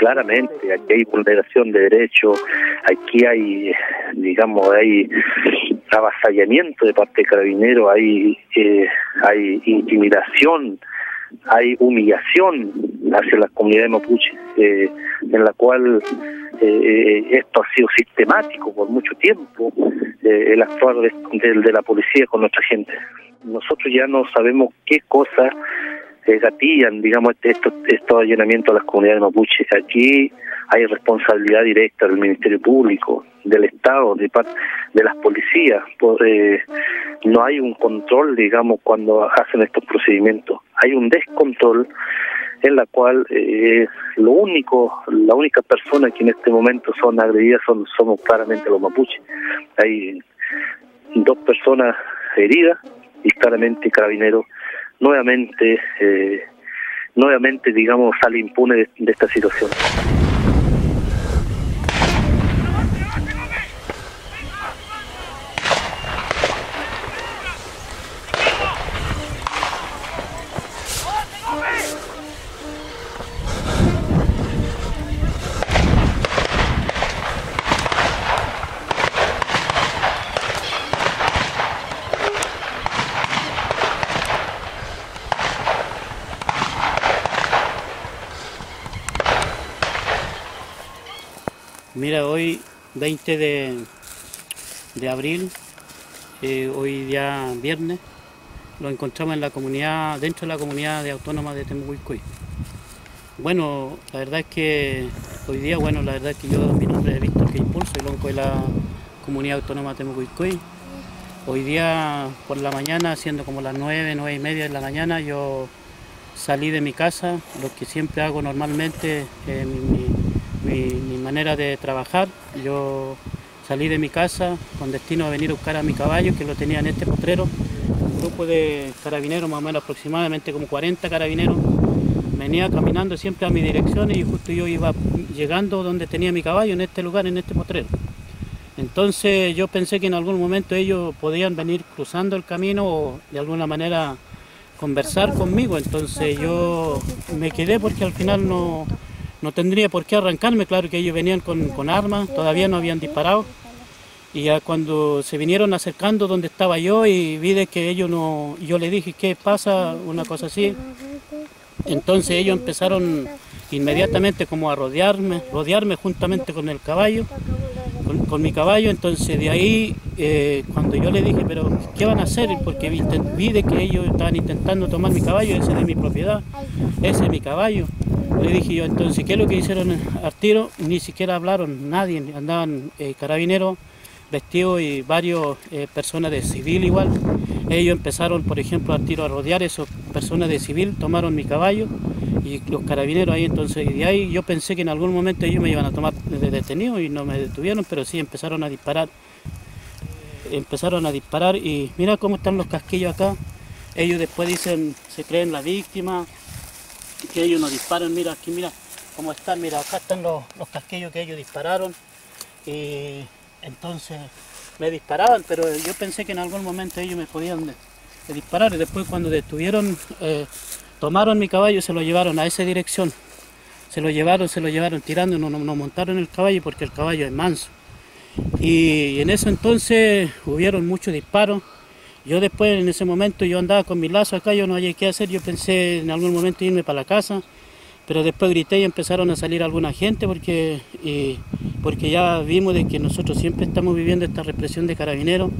claramente, aquí hay vulneración de derechos, aquí hay, digamos, hay avasallamiento de parte de carabineros, hay, eh, hay intimidación, hay humillación hacia las comunidades mapuche, eh, en la cual eh, esto ha sido sistemático por mucho tiempo, el actuar de, de, la policía con nuestra gente. Nosotros ya no sabemos qué cosas gatillan, digamos, estos, estos allanamientos a las comunidades mapuches. Aquí hay responsabilidad directa del Ministerio Público, del Estado, de, de las policías. Eh, no hay un control, digamos, cuando hacen estos procedimientos. Hay un descontrol en la cual eh, lo único, la única persona que en este momento son agredidas son somos claramente los mapuches. Hay dos personas heridas y claramente carabineros nuevamente eh, nuevamente digamos sale impune de esta situación. Hoy 20 de, de abril, eh, hoy día viernes, lo encontramos en la comunidad, dentro de la comunidad autónoma de Temucuicuy. Bueno, la verdad es que hoy día, bueno, la verdad es que yo, mi nombre es Víctor que Impulso, el lonco de la comunidad autónoma de Temucuicuy. Hoy día por la mañana, siendo como las 9, 9 y media de la mañana, yo salí de mi casa, lo que siempre hago normalmente, eh, mi, manera de trabajar. Yo salí de mi casa con destino a venir a buscar a mi caballo, que lo tenía en este potrero. Un grupo de carabineros, más o menos aproximadamente como 40 carabineros, venía caminando siempre a mi dirección y justo yo iba llegando donde tenía mi caballo, en este lugar, en este potrero. Entonces yo pensé que en algún momento ellos podían venir cruzando el camino o de alguna manera conversar conmigo. Entonces yo me quedé porque al final no, no tendría por qué arrancarme, claro que ellos venían con, armas, todavía no habían disparado. Y ya cuando se vinieron acercando donde estaba yo y vi de que ellos no, yo le dije, ¿qué pasa? Una cosa así. Entonces ellos empezaron inmediatamente como a rodearme, rodearme juntamente con el caballo, con, mi caballo. Entonces de ahí, eh, cuando yo le dije, pero ¿qué van a hacer? Porque vi, vi de que ellos estaban intentando tomar mi caballo, ese es de mi propiedad, ese es mi caballo. Le dije yo, entonces, ¿qué es lo que hicieron al tiro? Ni siquiera hablaron, nadie, andaban eh, carabineros vestidos y varias eh, personas de civil igual. Ellos empezaron, por ejemplo, al tiro a rodear esas personas de civil, tomaron mi caballo y los carabineros ahí, entonces, y de ahí yo pensé que en algún momento ellos me iban a tomar de detenido y no me detuvieron, pero sí empezaron a disparar. Empezaron a disparar y mira cómo están los casquillos acá. Ellos después dicen, se creen la víctima, que ellos nos disparan, mira aquí, mira cómo están, mira, acá están los, casquillos que ellos dispararon. Y entonces me disparaban, pero yo pensé que en algún momento ellos me podían disparar y después cuando detuvieron, eh, tomaron mi caballo y se lo llevaron a esa dirección. Se lo llevaron, se lo llevaron tirando, nos, nos montaron el caballo porque el caballo es manso. Y en ese entonces hubieron muchos disparos yo después, en ese momento, yo andaba con mi lazo acá, yo no había qué hacer, yo pensé en algún momento irme para la casa, pero después grité y empezaron a salir alguna gente porque, porque ya vimos de que nosotros siempre estamos viviendo esta represión de carabineros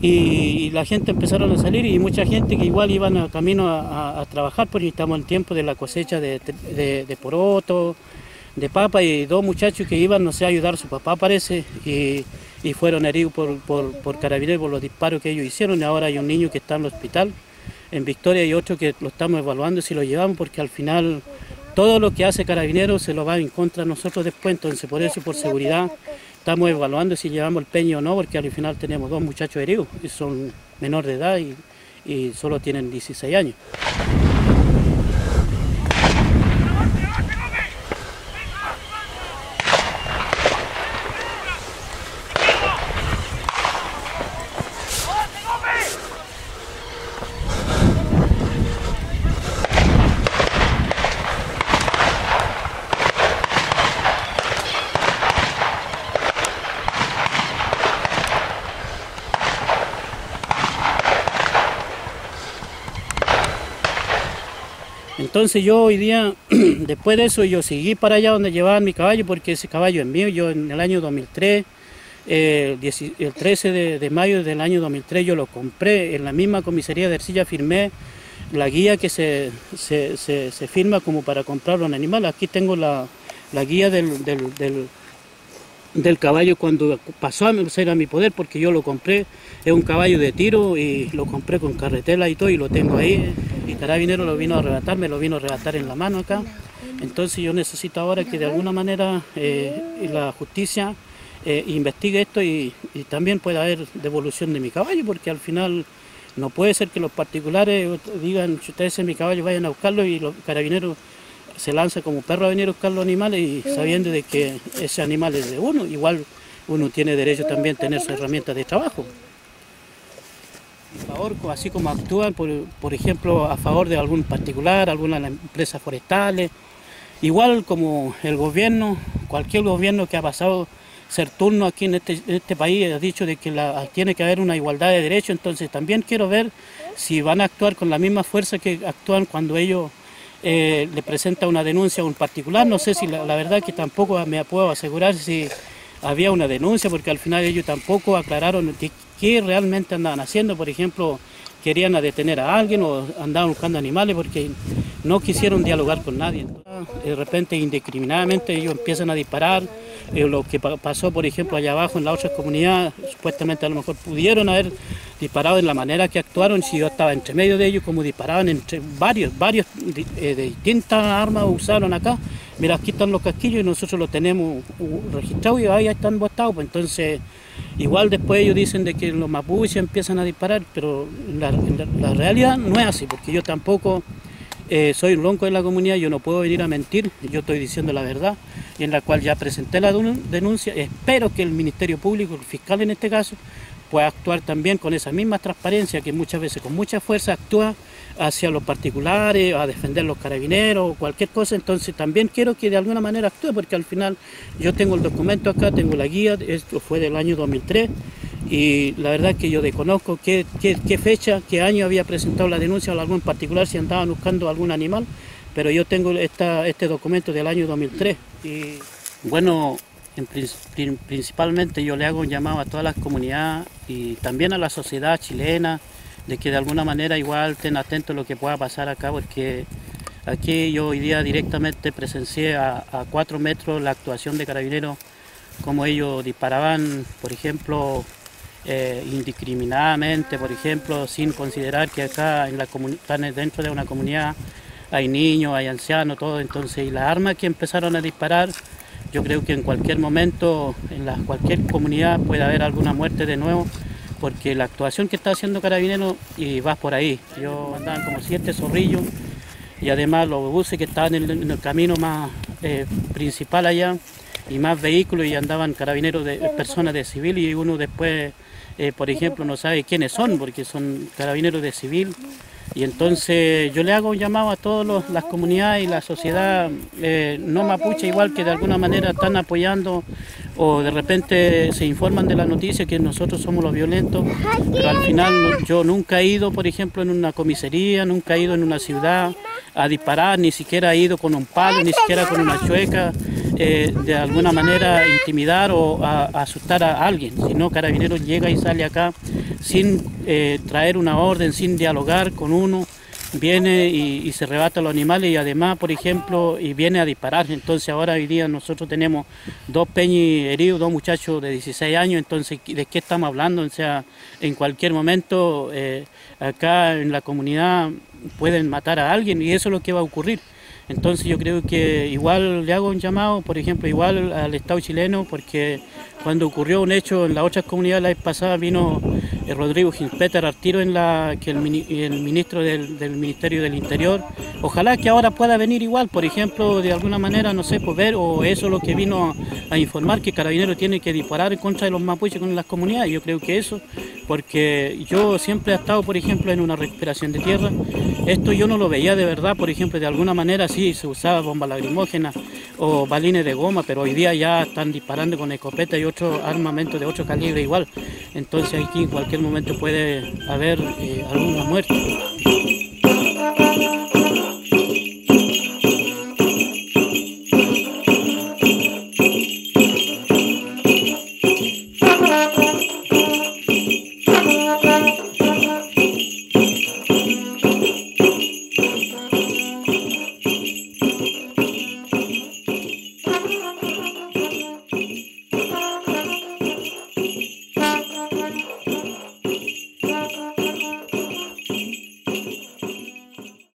y, la gente empezaron a salir y mucha gente que igual iban a camino a, trabajar porque estamos en tiempo de la cosecha de, de, poroto, de papa y dos muchachos que iban, no sé, a ayudar a su papá parece y fueron heridos por, por, por carabineros por los disparos que ellos hicieron y ahora hay un niño que está en el hospital en Victoria y otro que lo estamos evaluando si lo llevamos porque al final todo lo que hace carabineros se lo va en contra nosotros después, entonces por eso por seguridad estamos evaluando si llevamos el peño o no porque al final tenemos dos muchachos heridos que son menores de edad y, y solo tienen 16 años. Entonces yo hoy día, después de eso, yo seguí para allá donde llevaban mi caballo, porque ese caballo es mío. Yo en el año 2003, eh, el 13 de, mayo del año 2003, yo lo compré en la misma comisaría de Ercilla, firmé la guía que se, se, firma como para comprar un animal. Aquí tengo la, guía del, del, caballo cuando pasó a ser a mi poder, porque yo lo compré. Es un caballo de tiro y lo compré con carretela y todo y lo tengo ahí. Y Carabinero lo vino a arrebatar, me lo vino a arrebatar en la mano acá. Entonces yo necesito ahora que de alguna manera eh, la justicia eh, investigue esto y, y también pueda haber devolución de mi caballo, porque al final no puede ser que los particulares digan, si ustedes en mi caballo vayan a buscarlo y los carabineros se lanzan como perro a venir a buscar los animales y sabiendo de que ese animal es de uno, igual uno tiene derecho también a tener su herramienta de trabajo. favor, así como actúan, por, por ejemplo, a favor de algún particular, algunas empresas forestales, igual como el gobierno, cualquier gobierno que ha pasado ser turno aquí en este, este país ha dicho de que tiene que haber una igualdad de derechos, entonces también quiero ver si van a actuar con la misma fuerza que actúan cuando ellos eh, le presentan una denuncia a un particular. No sé si la, verdad que tampoco me puedo asegurar si había una denuncia, porque al final ellos tampoco aclararon qué realmente andaban haciendo. Por ejemplo, querían detener a alguien o andaban buscando animales porque no quisieron dialogar con nadie. De repente, indiscriminadamente, ellos empiezan a disparar eh, lo que pasó, por ejemplo, allá abajo en la otra comunidad, supuestamente a lo mejor pudieron haber disparado en la manera que actuaron, si yo estaba entre medio de ellos, como disparaban entre varios, varios eh, de distintas armas usaron acá. Mira, aquí están los casquillos y nosotros los tenemos registrados y ahí están botados, pues entonces igual después ellos dicen de que los mapuches empiezan a disparar, pero la, realidad no es así, porque yo tampoco eh, soy un lonco de la comunidad, yo no puedo venir a mentir, yo estoy diciendo la verdad, en la cual ya presenté la denuncia. Espero que el Ministerio Público, el fiscal en este caso, pueda actuar también con esa misma transparencia que muchas veces con mucha fuerza actúa hacia los particulares, a defender los carabineros cualquier cosa. Entonces también quiero que de alguna manera actúe, porque al final yo tengo el documento acá, tengo la guía, esto fue del año 2003 y la verdad que yo desconozco qué, fecha, qué año había presentado la denuncia o algún particular si andaban buscando algún animal, pero yo tengo esta, este documento del año 2003 y bueno, principalmente yo le hago un llamado a todas las comunidades y también a la sociedad chilena de que de alguna manera igual estén atentos a lo que pueda pasar acá porque aquí yo hoy día directamente presencié a, a cuatro metros la actuación de carabineros como ellos disparaban, por ejemplo, eh, indiscriminadamente, por ejemplo, sin considerar que acá en la están dentro de una comunidad hay niños, hay ancianos, todo, entonces, y las armas que empezaron a disparar, yo creo que en cualquier momento, en la, cualquier comunidad puede haber alguna muerte de nuevo, porque la actuación que está haciendo Carabinero y vas por ahí, yo andaban como siete zorrillos, y además los buses que estaban en el, camino más eh, principal allá, y más vehículos y andaban carabineros de personas de civil y uno después eh, por ejemplo, no sabe quiénes son, porque son carabineros de civil. Y entonces yo le hago un llamado a todas las comunidades y la sociedad eh, no mapuche, igual que de alguna manera están apoyando o de repente se informan de la noticia que nosotros somos los violentos, pero al final yo nunca he ido, por ejemplo, en una comisaría, nunca he ido en una ciudad a disparar, ni siquiera he ido con un palo, ni siquiera con una chueca. Eh, de alguna manera intimidar o asustar a alguien, sino Carabineros llega y sale acá sin eh, traer una orden, sin dialogar con uno, viene y, se rebata los animales y además, por ejemplo, y viene a disparar. Entonces ahora hoy día nosotros tenemos dos peñis heridos, dos muchachos de 16 años, entonces ¿de qué estamos hablando? O sea, en cualquier momento eh, acá en la comunidad pueden matar a alguien y eso es lo que va a ocurrir. Entonces yo creo que igual le hago un llamado, por ejemplo, igual al Estado chileno, porque cuando ocurrió un hecho en las otras comunidades la vez pasada vino eh, Rodrigo Ginspeter al tiro en la que el, ministro del, Ministerio del Interior. Ojalá que ahora pueda venir igual, por ejemplo, de alguna manera, no sé, pues ver, o eso es lo que vino a, informar, que Carabinero tiene que disparar en contra de los mapuches con las comunidades. Yo creo que eso, porque yo siempre he estado, por ejemplo, en una recuperación de tierra. Esto yo no lo veía de verdad, por ejemplo, de alguna manera sí se usaba bomba lagrimógena o balines de goma, pero hoy día ya están disparando con escopeta y otro armamento de otro calibre igual. Entonces aquí en cualquier momento puede haber eh, alguna muerte.